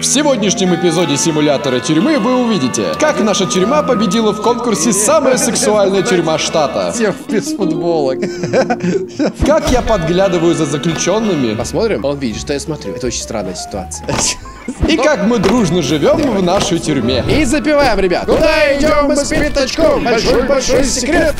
В сегодняшнем эпизоде симулятора тюрьмы вы увидите, как наша тюрьма победила в конкурсе «Самая сексуальная тюрьма штата». Все без футболок. Как я подглядываю за заключенными. Посмотрим? Он видит, что я смотрю. Это очень странная ситуация. И как мы дружно живем в нашей тюрьме. И запиваем, ребят. Куда идем мы с пятачком? Большой-большой секрет.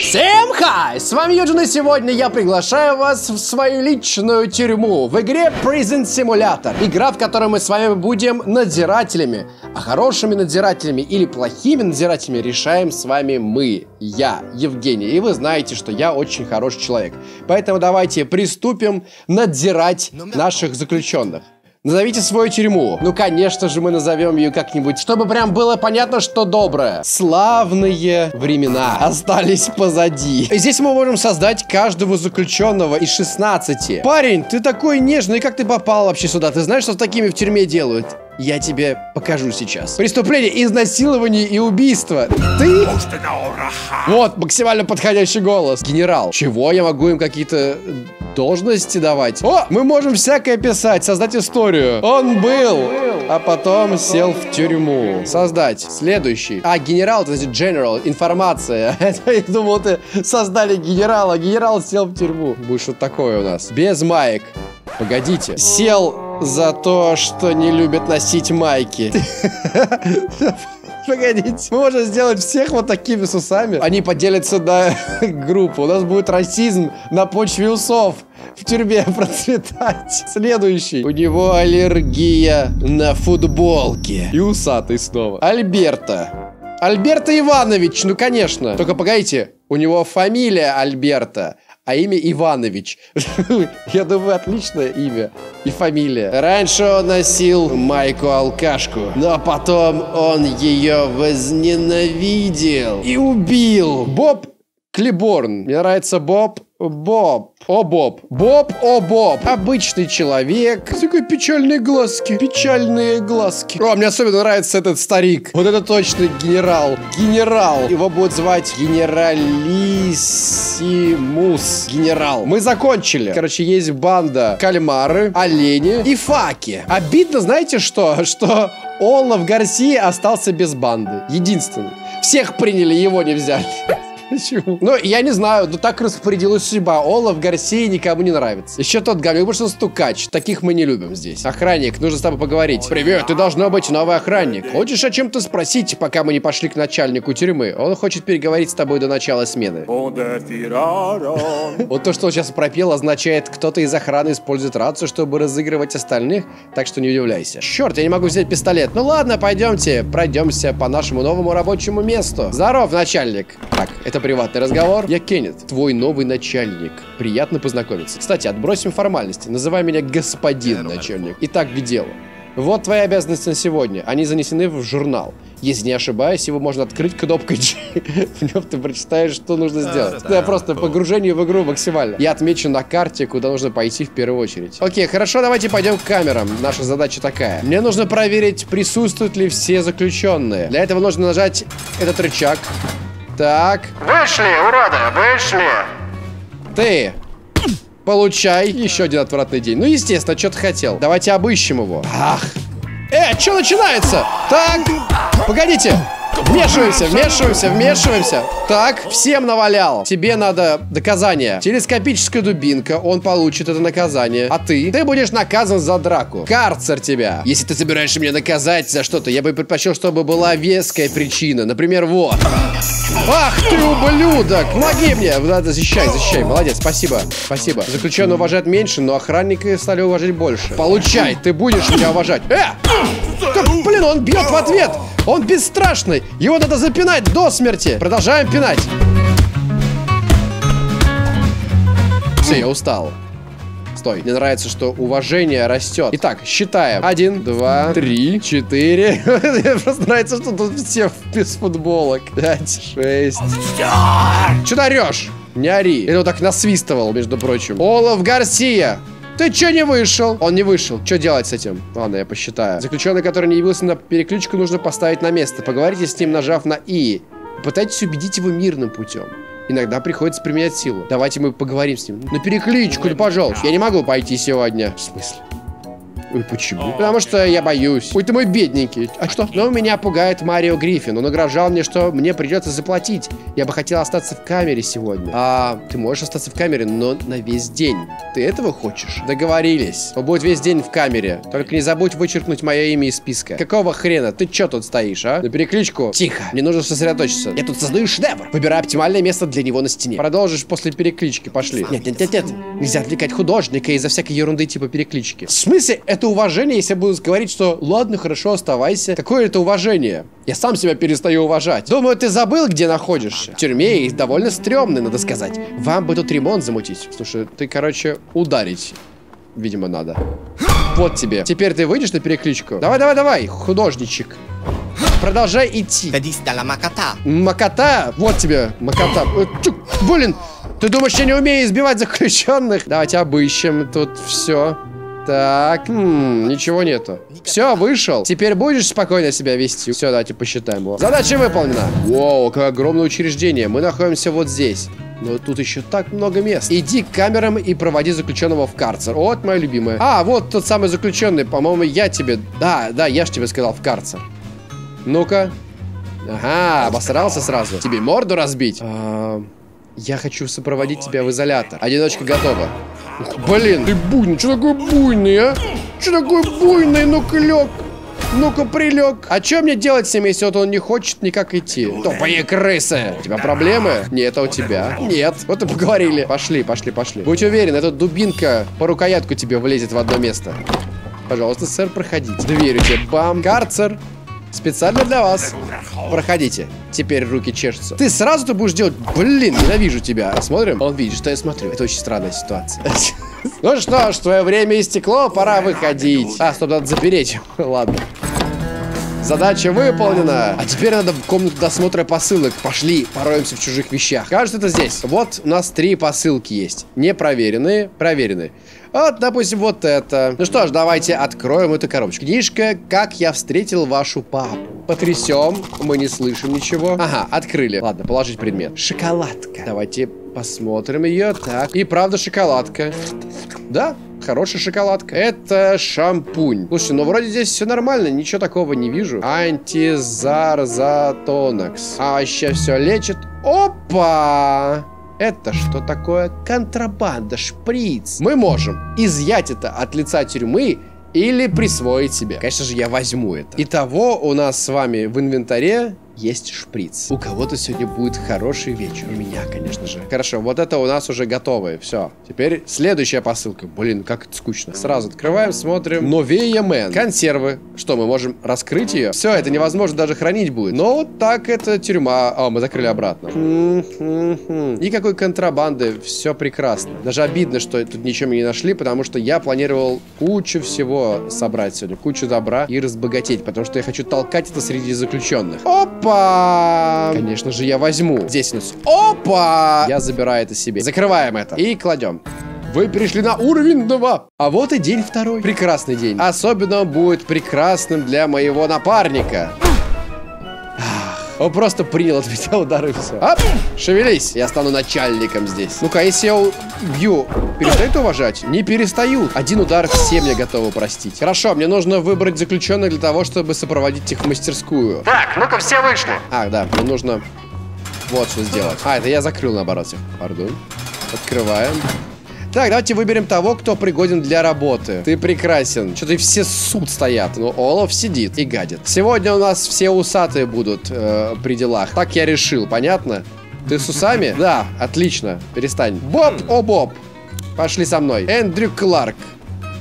Всем хай! С вами Юджин, и сегодня я приглашаю вас в свою личную тюрьму в игре Prison Simulator. Игра, в которой мы с вами будем надзирателями. А хорошими надзирателями или плохими надзирателями решаем с вами мы, я, Евгений. И вы знаете, что я очень хороший человек. Поэтому давайте приступим надзирать наших заключенных. Назовите свою тюрьму. Ну, конечно же, мы назовем ее как-нибудь, чтобы прям было понятно, что доброе. Славные времена остались позади. И здесь мы можем создать каждого заключенного из 16. Парень, ты такой нежный, как ты попал вообще сюда? Ты знаешь, что с такими в тюрьме делают? Я тебе покажу сейчас. Преступление, изнасилование и убийство. Ты? Вот, максимально подходящий голос. Генерал. Чего? Я могу им какие-то должности давать? О, мы можем всякое писать, создать историю. Он был, а потом сел в тюрьму. Создать. Следующий. А, генерал, это значит general, информация. Я думал, ты создали генерала. Генерал сел в тюрьму. Будет что такое у нас. Без маек. Погодите. Сел за то, что не любит носить майки. Погодите. Мы можем сделать всех вот такими с усами. Они поделятся на группу. У нас будет расизм на почве усов. В тюрьме процветать. Следующий. У него аллергия на футболки. И усатый снова. Альберта. Альберта Иванович, ну конечно. Только погодите, у него фамилия Альберта а имя Иванович. Я думаю, отличное имя и фамилия. Раньше он носил майку-алкашку, но потом он ее возненавидел и убил. Боб Клиборн. Мне нравится Боб. Боб. О, Боб. Боб, о, Боб. Обычный человек. Такой печальные глазки. Печальные глазки. О, мне особенно нравится этот старик. Вот это точно генерал. Генерал. Его будут звать Генералиссимус. Генерал. Мы закончили. Короче, есть банда кальмары, олени и факи. Обидно, знаете что? Что Олаф Гарсия остался без банды. Единственный. Всех приняли, его не взяли. Почему? Ну, я не знаю, но так распорядилась судьба. Олаф Гарсия никому не нравится. Еще тот говнюк, что он стукач. Таких мы не любим здесь. Охранник, нужно с тобой поговорить. Привет, ты должно быть новый охранник. Хочешь о чем-то спросить, пока мы не пошли к начальнику тюрьмы? Он хочет переговорить с тобой до начала смены. Вот то, что он сейчас пропел, означает, кто-то из охраны использует рацию, чтобы разыгрывать остальных, так что не удивляйся. Черт, я не могу взять пистолет. Ну ладно, пойдемте, пройдемся по нашему новому рабочему месту. Здоров, начальник. Так, это приватный разговор. Я Кеннет, твой новый начальник. Приятно познакомиться. Кстати, отбросим формальности. Называй меня господин начальник. Итак, к делу. Вот твои обязанности на сегодня. Они занесены в журнал. Если не ошибаюсь, его можно открыть кнопкой G. В нем ты прочитаешь, что нужно сделать. Да, просто погружение в игру максимально. Я отмечу на карте, куда нужно пойти в первую очередь. Окей, хорошо, давайте пойдем к камерам. Наша задача такая. Мне нужно проверить, присутствуют ли все заключенные. Для этого нужно нажать этот рычаг. Так. Вышли, уроды, вышли. Ты. Получай. Еще один отвратный день. Ну, естественно, что ты хотел. Давайте обыщем его. Ах. Э, что начинается? Так. Погодите. Вмешиваемся, вмешиваемся, вмешиваемся. Так, всем навалял. Тебе надо доказание. Телескопическая дубинка, он получит это наказание. А ты? Ты будешь наказан за драку. Карцер тебя. Если ты собираешься меня наказать за что-то, я бы предпочел, чтобы была веская причина. Например, вот. Ах ты, ублюдок! Помоги мне! Надо защищай, защищай. Молодец, спасибо. Спасибо. Заключенные уважают меньше, но охранники стали уважать больше. Получай, ты будешь меня уважать. Э! Как, блин, он бьет в ответ! Он бесстрашный! Его надо запинать до смерти! Продолжаем пинать! Все, я устал. Стой, мне нравится, что уважение растет. Итак, считаем. Один, два, три, четыре. Мне просто нравится, что тут все без футболок. Пять, шесть. Че ты орешь? Не ори. Это вот так насвистывал, между прочим. Олаф Гарсия. Ты чё не вышел? Он не вышел. Что делать с этим? Ладно, я посчитаю. Заключенный, который не явился на переключку, нужно поставить на место. Поговорите с ним, нажав на И. Попытайтесь убедить его мирным путем. Иногда приходится применять силу. Давайте мы поговорим с ним. На перекличку, ну, пожалуйста. Я не могу пойти сегодня. В смысле? Ой, почему? Потому что я боюсь. Ой, ты мой бедненький. А что? Но меня пугает Марио Гриффин. Он угрожал мне, что мне придется заплатить. Я бы хотел остаться в камере сегодня. А ты можешь остаться в камере, но на весь день. Ты этого хочешь? Договорились. Он будет весь день в камере. Только не забудь вычеркнуть мое имя из списка. Какого хрена? Ты чё тут стоишь, а? На перекличку? Тихо. Мне нужно сосредоточиться. Я тут создаю шедевр. Выбирай оптимальное место для него на стене. Продолжишь после переклички. Пошли. Нет, нет, нет, нет. Нельзя отвлекать художника из-за всякой ерунды типа переклички. В смысле, это уважение, если я буду говорить, что ладно, хорошо, оставайся. Какое это уважение? Я сам себя перестаю уважать. Думаю, ты забыл, где находишься. В тюрьме и довольно стрёмный, надо сказать. Вам бы тут ремонт замутить. Слушай, ты, короче, ударить, видимо, надо. Вот тебе. Теперь ты выйдешь на перекличку? Давай, давай, давай, художничек. Продолжай идти. Маката. Макота, вот тебе, макота. Э, чук, Блин, ты думаешь, я не умею избивать заключенных? Давайте обыщем тут все. Так, м, ничего нету. Все, вышел. Теперь будешь спокойно себя вести. Все, давайте посчитаем его. Задача выполнена. Вау, какое огромное учреждение. Мы находимся вот здесь. Но тут еще так много мест. Иди к камерам и проводи заключенного в карцер. Вот моя любимая. А, вот тот самый заключенный. По-моему, я тебе... Да, да, я ж тебе сказал в карцер. Ну-ка. Ага, обосрался сразу. Тебе морду разбить? А, я хочу сопроводить тебя в изолятор. Одиночка готова. Ух, блин, ты буйный. Что такой буйный, а? Что такой буйный? Ну-ка, лег. Ну-ка, прилег. А что мне делать с ним, если вот он не хочет никак идти? Тупые крысы. У тебя проблемы? Нет, а у тебя? Нет. Вот и поговорили. Пошли, пошли, пошли. Будь уверен, эта дубинка по рукоятку тебе влезет в одно место. Пожалуйста, сэр, проходите. Дверь у тебя. Бам. Карцер. Специально для вас. Проходите. Теперь руки чешутся. Ты сразу ты будешь делать... Блин, ненавижу тебя. Смотрим? Он видит, что я смотрю. Это очень странная ситуация. Ну что ж, твое время истекло, пора выходить. А, стоп, надо запереть. Ладно. Задача выполнена. А теперь надо в комнату досмотра посылок. Пошли, пороемся в чужих вещах. Кажется, это здесь. Вот у нас три посылки есть. Непроверенные, проверенные. Вот, допустим, вот это. Ну что ж, давайте откроем эту коробочку. Книжка «Как я встретил вашу папу». Потрясем. Мы не слышим ничего. Ага, открыли. Ладно, положить предмет. Шоколадка. Давайте посмотрим ее. Так. И правда шоколадка. Да, хорошая шоколадка. Это шампунь. Слушай, ну вроде здесь все нормально, ничего такого не вижу. Антизарзатонакс. А еще все лечит. Опа! Это что такое? Контрабанда, шприц. Мы можем изъять это от лица тюрьмы или присвоить себе. Конечно же, я возьму это. Итого у нас с вами в инвентаре есть шприц. У кого-то сегодня будет хороший вечер. У меня, конечно же. Хорошо, вот это у нас уже готовое. Все. Теперь следующая посылка. Блин, как это скучно. Сразу открываем, смотрим. Новее Мэн. Консервы. Что, мы можем раскрыть ее? Все, это невозможно даже хранить будет. Но вот так это тюрьма. А, мы закрыли обратно. Никакой контрабанды. Все прекрасно. Даже обидно, что тут ничего мы не нашли, потому что я планировал кучу всего собрать сегодня. Кучу добра и разбогатеть, потому что я хочу толкать это среди заключенных. Опа! Конечно же, я возьму. Здесь у нас... Опа! Я забираю это себе. Закрываем это. И кладем. Вы пришли на уровень 2. А вот и день второй. Прекрасный день. Особенно будет прекрасным для моего напарника. Он просто принял от меня удар и все. Ап! Шевелись! Я стану начальником здесь. Ну-ка, если я убью, перестают уважать? Не перестают. Один удар все мне готовы простить. Хорошо, мне нужно выбрать заключенных для того, чтобы сопроводить их в мастерскую. Так, ну-ка все вышли. А, да, мне нужно вот что сделать. А, это я закрыл наоборот всех. Пардон. Открываем. Так, давайте выберем того, кто пригоден для работы. Ты прекрасен. Что-то все суд стоят. Но Олаф сидит и гадит. Сегодня у нас все усатые будут э, при делах. Так я решил, понятно? Ты с усами? Да, отлично. Перестань. Боб, о Боб. Пошли со мной. Эндрю Кларк.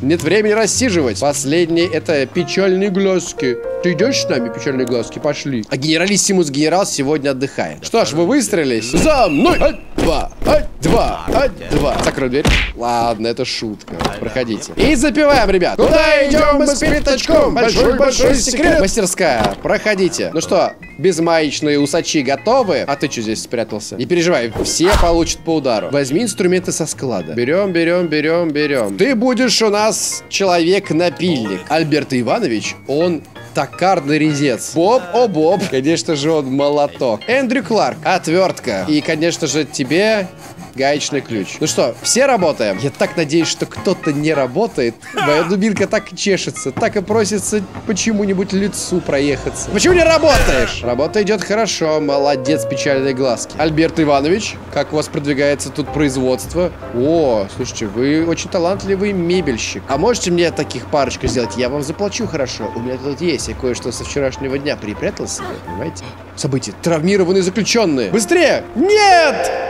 Нет времени рассиживать. Последний это печальные глазки. Ты идешь с нами, печальные глазки? Пошли. А генералиссимус генерал сегодня отдыхает. Что ж, вы выстроились? За мной! Два, ать, два, ать, два. Закрой дверь. Ладно, это шутка. Проходите. И запиваем, ребят. Куда идем мы с пятачком? Большой-большой секрет. Мастерская. Проходите. Ну что, безмаечные усачи готовы? А ты что здесь спрятался? Не переживай, все получат по удару. Возьми инструменты со склада. Берем, берем, берем, берем. Ты будешь у нас человек-напильник. Альберт Иванович, он токарный резец. Боб, о Боб. Конечно же, он молоток. Эндрю Кларк, отвертка. И, конечно же, тебе гаечный ключ. Ну что, все работаем? Я так надеюсь, что кто-то не работает. Моя дубинка так чешется, так и просится почему-нибудь лицу проехаться. Почему не работаешь? Работа идет хорошо, молодец, печальные глазки. Альберт Иванович, как у вас продвигается тут производство? О, слушайте, вы очень талантливый мебельщик. А можете мне таких парочку сделать? Я вам заплачу хорошо. У меня тут есть, я кое-что со вчерашнего дня припрятал себе, понимаете? События. Травмированные заключенные. Быстрее! Нет!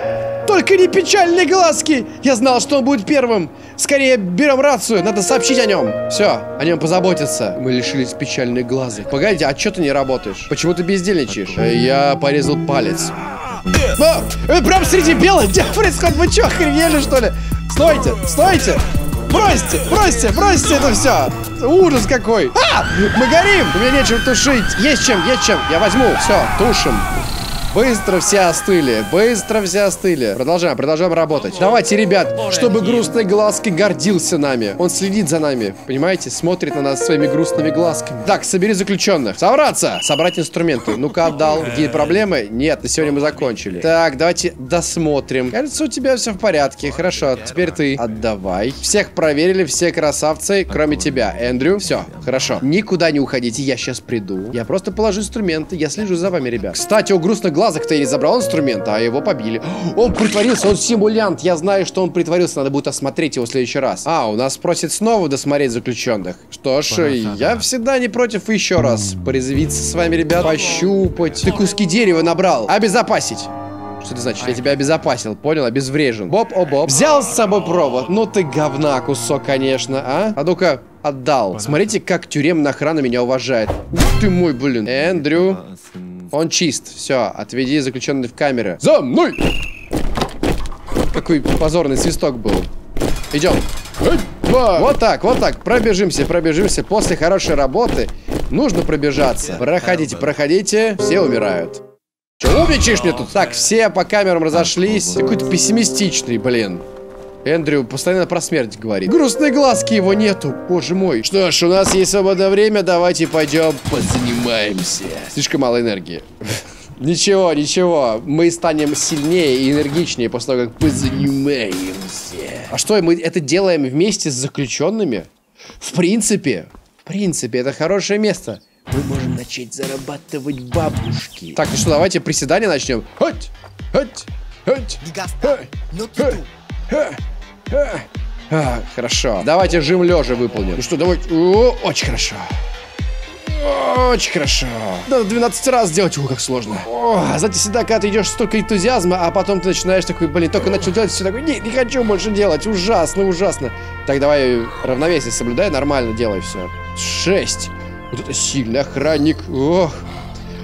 Только не печальные глазки! Я знал, что он будет первым. Скорее берем рацию, надо сообщить о нем. Все, о нем позаботиться. Мы лишились печальных глазок. Погоди, а что ты не работаешь? Почему ты бездельничаешь? Я порезал палец. А, прям среди бела дня происходит. Вы что, охренели, что ли? Стойте, стойте! Бросьте, бросьте, бросьте это все! Ужас какой! А! Мы горим! У меня нечем тушить! Есть чем, есть чем! Я возьму! Все, тушим! Быстро все остыли, быстро все остыли. Продолжаем, продолжаем работать. Давайте, ребят, чтобы грустные глазки гордился нами. Он следит за нами, понимаете? Смотрит на нас своими грустными глазками. Так, собери заключенных. Собраться! Собрать инструменты. Ну-ка, отдал. Какие проблемы? Нет, на сегодня мы закончили. Так, давайте досмотрим. Кажется, у тебя все в порядке. Хорошо, теперь ты. Отдавай. Всех проверили, все красавцы, кроме тебя. Эндрю, все, хорошо. Никуда не уходите, я сейчас приду. Я просто положу инструменты, я слежу за вами, ребят. Кстати, у грустных глазок-то я не забрал инструмент, а его побили. Он притворился, он симулянт. Я знаю, что он притворился, надо будет осмотреть его в следующий раз. А, у нас просит снова досмотреть заключенных. Что ж, я всегда не против еще раз порезвиться с вами, ребят. Пощупать. Ты куски дерева набрал. Обезопасить. Что это значит? Я тебя обезопасил, понял? Обезврежен. Боб, о, Боб. Взял с собой провод. Ну ты говна кусок, конечно, а? А ну-ка, отдал. Смотрите, как тюремная охрана меня уважает. Ух ты мой, блин. Эндрю. Он чист. Все, отведи заключенный в камеры. За мной! Какой позорный свисток был. Идем. Вот так, вот так. Пробежимся, пробежимся. После хорошей работы нужно пробежаться. Проходите, проходите. Все умирают. Че умничаешь мне тут? Так, все по камерам разошлись. Какой-то пессимистичный, блин. Эндрю постоянно про смерть говорит. Грустные глазки его нету, боже мой. Что ж, у нас есть свободное время, давайте пойдем позанимаемся. Слишком мало энергии. Ничего, ничего, мы станем сильнее и энергичнее после того, как позанимаемся. А что, мы это делаем вместе с заключенными? В принципе, в принципе, это хорошее место. Мы можем начать зарабатывать бабушки. Так, ну что, давайте приседания начнем. Хоть, хоть, хоть, а, хорошо. Давайте жим лежа выполним. Ну что, давайте. О, очень хорошо. Очень хорошо. Надо 12 раз сделать. О, как сложно. О, знаете, всегда, когда ты идешь столько энтузиазма, а потом ты начинаешь такой, блин, только начал делать, все такой, не, не хочу больше делать. Ужасно, ужасно. Так, давай равновесие соблюдай, нормально делай все. Шесть. Вот это сильный охранник. Ох.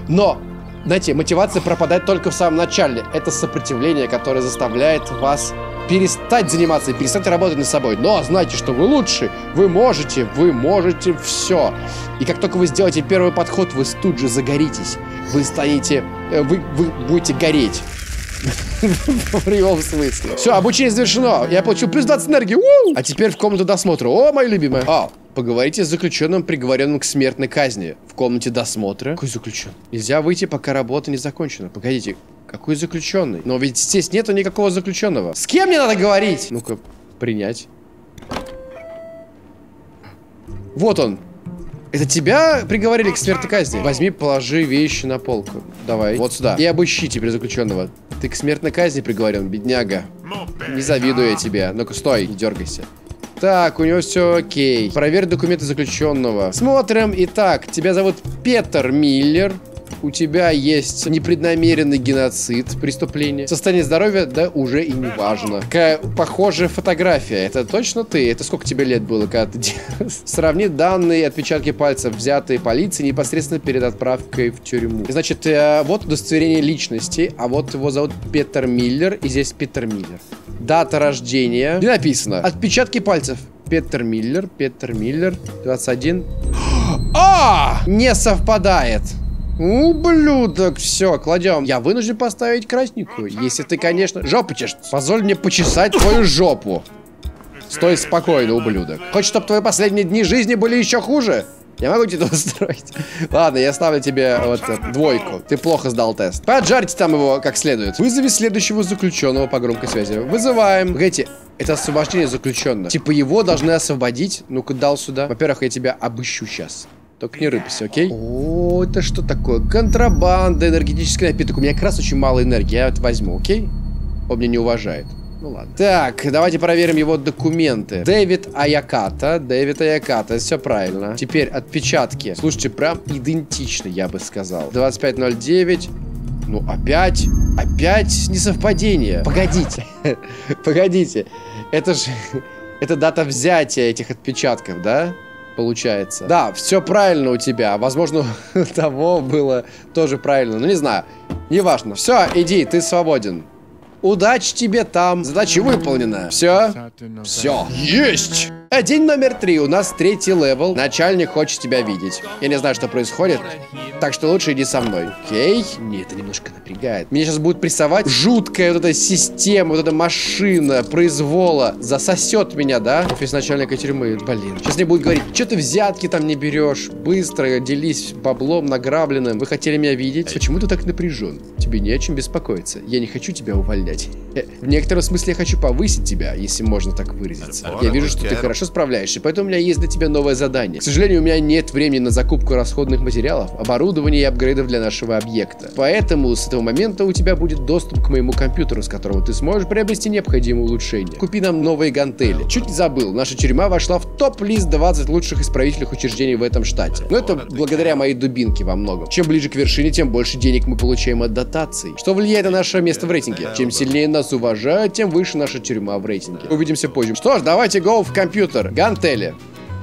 Но, знаете, мотивация пропадает только в самом начале. Это сопротивление, которое заставляет вас перестать заниматься перестать работать над собой. Но знайте, что вы лучше, вы можете, вы можете все. И как только вы сделаете первый подход, вы тут же загоритесь. Вы станете, э, вы, вы будете гореть. В прямом смысле. Все, обучение завершено. Я получил плюс 20 энергии. А теперь в комнату досмотра. О, моя любимая. Поговорите с заключенным, приговоренным к смертной казни. В комнате досмотра. Какой заключенный? Нельзя выйти, пока работа не закончена. Погодите, какой заключенный? Но ведь здесь нету никакого заключенного. С кем мне надо говорить? Ну-ка, принять. Вот он. Это тебя приговорили к смертной казни? Возьми, положи вещи на полку. Давай. Вот сюда. И обыщи теперь заключенного. Ты к смертной казни приговорен, бедняга. Не завидую я тебе. Ну-ка, стой, не дергайся. Так, у него все окей. Проверь документы заключенного. Смотрим. Итак, тебя зовут Петер Миллер. У тебя есть непреднамеренный геноцид, преступление. Состояние здоровья, да, уже и не важно. Какая похожая фотография. Это точно ты? Это сколько тебе лет было, когда ты делал? Сравни данные отпечатки пальцев, взятые полицией непосредственно перед отправкой в тюрьму. Значит, э, вот удостоверение личности, а вот его зовут Петер Миллер, и здесь Питер Миллер. Дата рождения. И написано. Отпечатки пальцев. Петер Миллер, Петер Миллер, 21. А! Не совпадает. Ублюдок, все, кладем. Я вынужден поставить красненькую, если ты, конечно... Жопу чешешь. Позволь мне почесать твою жопу. Стой спокойно, ублюдок. Хочешь, чтобы твои последние дни жизни были еще хуже? Я могу тебе устроить. Ладно, я ставлю тебе вот двойку. Ты плохо сдал тест. Поджарьте там его как следует. Вызови следующего заключенного по громкой связи. Вызываем. Погодите, это освобождение заключенного. Типа его должны освободить. Ну-ка, дал сюда. Во-первых, я тебя обыщу сейчас. Только не рыпайся, окей? О, это что такое? Контрабанда, энергетический напиток. У меня как раз очень мало энергии. Я это возьму, окей? Он меня не уважает. Ну ладно. Так, давайте проверим его документы. Дэвид Аяката. Дэвид Аяката, все правильно. Теперь отпечатки. Слушайте, прям идентично, я бы сказал. 2509. Ну, опять, опять несовпадение. Погодите, погодите. Это же, это дата взятия этих отпечатков, да? Получается. Да, все правильно у тебя. Возможно, того было тоже правильно. Ну, не знаю. Неважно. Все, иди, ты свободен. Удачи тебе там. Задача выполнена. Все? Все. Есть! А день номер три. У нас третий level. Начальник хочет тебя видеть. Я не знаю, что происходит. Так что лучше иди со мной. Окей? Мне это немножко напрягает. Меня сейчас будут прессовать. Жуткая вот эта система, вот эта машина произвола. Засосет меня, да? Офис начальника тюрьмы. Блин. Сейчас мне будет говорить, что ты взятки там не берешь? Быстро делись баблом награбленным. Вы хотели меня видеть? Почему ты так напряжен? Тебе не о чем беспокоиться. Я не хочу тебя увольнять. В некотором смысле я хочу повысить тебя, если можно так выразиться. Я вижу, что ты хорошо справляешься, поэтому у меня есть для тебя новое задание. К сожалению, у меня нет времени на закупку расходных материалов, оборудования и апгрейдов для нашего объекта. Поэтому с этого момента у тебя будет доступ к моему компьютеру, с которого ты сможешь приобрести необходимые улучшения. Купи нам новые гантели. Чуть не забыл, наша тюрьма вошла в топ-лист 20 лучших исправительных учреждений в этом штате. Но это благодаря моей дубинке во многом. Чем ближе к вершине, тем больше денег мы получаем от дотаций, что влияет на наше место в рейтинге. Чем сильнее нас уважают, тем выше наша тюрьма в рейтинге. Увидимся позже. Что ж, давайте go в компьютер. Гантели.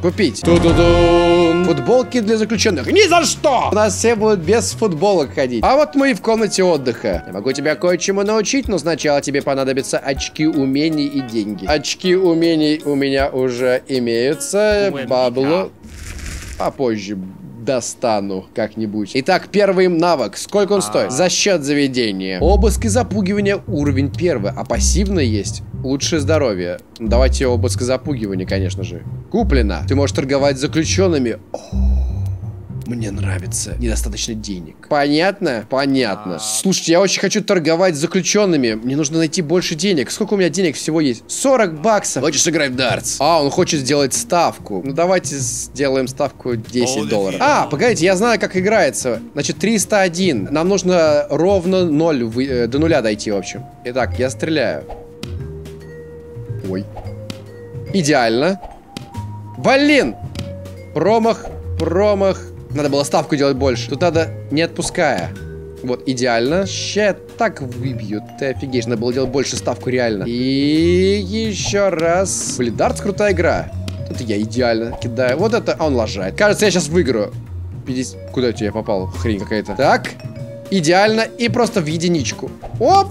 Купить. Ту-ду-дун. Футболки для заключенных. Ни за что! У нас все будут без футболок ходить. А вот мы и в комнате отдыха. Я могу тебя кое-чему научить, но сначала тебе понадобятся очки умений и деньги. Очки умений у меня уже имеются. Бабло. А позже достану как-нибудь. Итак, первый навык. Сколько он стоит? За счет заведения. Обыск и запугивание уровень первый. А пассивный есть. Лучшее здоровье. Давайте обыск и запугивание, конечно же. Куплено. Ты можешь торговать заключенными. О, мне нравится. Недостаточно денег. Понятно? Понятно. Слушайте, я очень хочу торговать с заключенными. Мне нужно найти больше денег. Сколько у меня денег всего есть? 40 баксов. Хочешь сыграть в дартс? А, он хочет сделать ставку. Ну, давайте сделаем ставку 10 долларов. А, погодите, я знаю, как играется. Значит, 301. Нам нужно ровно 0, вы- э, до нуля дойти, в общем. Итак, я стреляю. Ой. Идеально. Блин! Промах, промах. Надо было ставку делать больше. Тут надо не отпуская. Вот, идеально. Ща так выбьют. Ты офигеешь, надо было делать больше ставку реально. И еще раз. Блин, дартс крутая игра. Тут я идеально кидаю. Вот это а он лажает. Кажется, я сейчас выиграю. 50... Куда я попал? Хрень какая-то. Так. Идеально. И просто в единичку. Оп!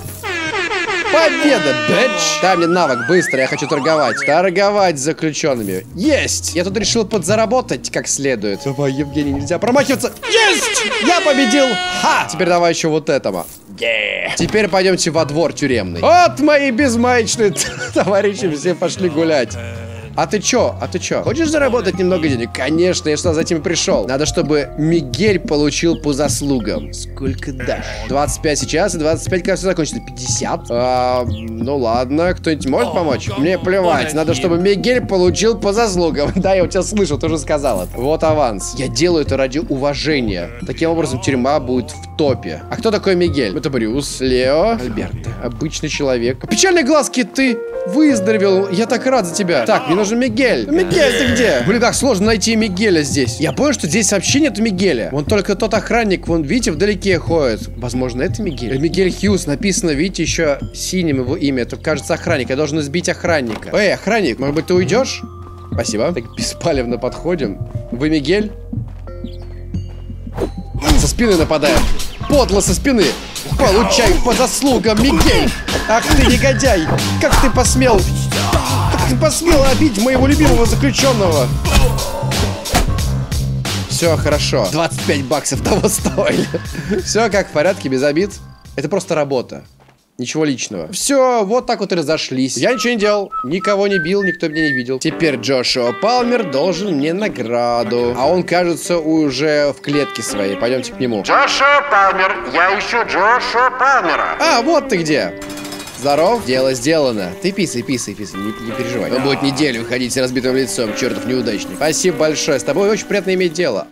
Победа, бэч! Дай мне навык, быстро, я хочу торговать. Торговать с заключенными. Есть! Я тут решил подзаработать как следует. Давай, Евгений, нельзя промахиваться. Есть! Я победил! Ха! Теперь давай еще вот этого. Yeah. Теперь пойдемте во двор тюремный. Вот мои безмаечные товарищи все пошли гулять. А ты чё? А ты чё? Хочешь заработать немного денег? Конечно, я что за и пришел. Надо, чтобы Мигель получил по заслугам. Сколько дашь? 25 сейчас, и 25, кажется, закончится. 50? А, ну ладно, кто-нибудь может помочь? Мне плевать, надо, чтобы Мигель получил по заслугам. Да, я у тебя слышал, ты уже сказал это. Вот аванс. Я делаю это ради уважения. Таким образом, тюрьма будет в топе. А кто такой Мигель? Это Брюс, Лео, Альберто. Обычный человек. Печальные глазки, ты выздоровел. Я так рад за тебя. Так, мне нужен Мигель. Мигель, ты где? Блин, как сложно найти Мигеля здесь. Я понял, что здесь вообще нет Мигеля. Вон только тот охранник, вон, видите, вдалеке ходит. Возможно, это Мигель. Мигель Хьюз написано, видите, еще синим его имя. Это, кажется, охранник. Я должен избить охранника. Эй, охранник, может быть, ты уйдешь? Спасибо. Так беспалевно подходим. Вы Мигель? Со спины нападает. Подло со спины. Получай по заслугам, Мигель. Ах ты негодяй. Как ты посмел... Ты посмел обидеть моего любимого заключенного? Все хорошо. 25 баксов того стоили. Все как в порядке, без обид. Это просто работа. Ничего личного. Все, вот так вот и разошлись. Я ничего не делал, никого не бил, никто меня не видел. Теперь Джошуа Палмер должен мне награду. А он, кажется, уже в клетке своей. Пойдемте к нему. Джошуа Палмер, я ищу Джошуа Палмера. А, вот ты где. Здоров, дело сделано. Ты писай, писай, писай, не, не переживай. Он будет неделю ходить с разбитым лицом, чертов неудачник. Спасибо большое, с тобой очень приятно иметь дело.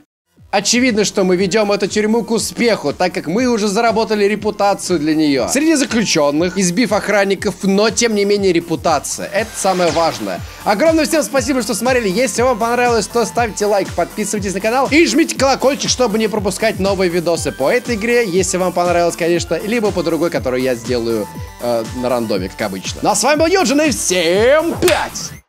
Очевидно, что мы ведем эту тюрьму к успеху, так как мы уже заработали репутацию для нее. Среди заключенных, избив охранников, но тем не менее репутация. Это самое важное. Огромное всем спасибо, что смотрели. Если вам понравилось, то ставьте лайк, подписывайтесь на канал и жмите колокольчик, чтобы не пропускать новые видосы по этой игре. Если вам понравилось, конечно, либо по другой, которую я сделаю э, на рандоме, как обычно. Ну а с вами был Юджин и всем пять!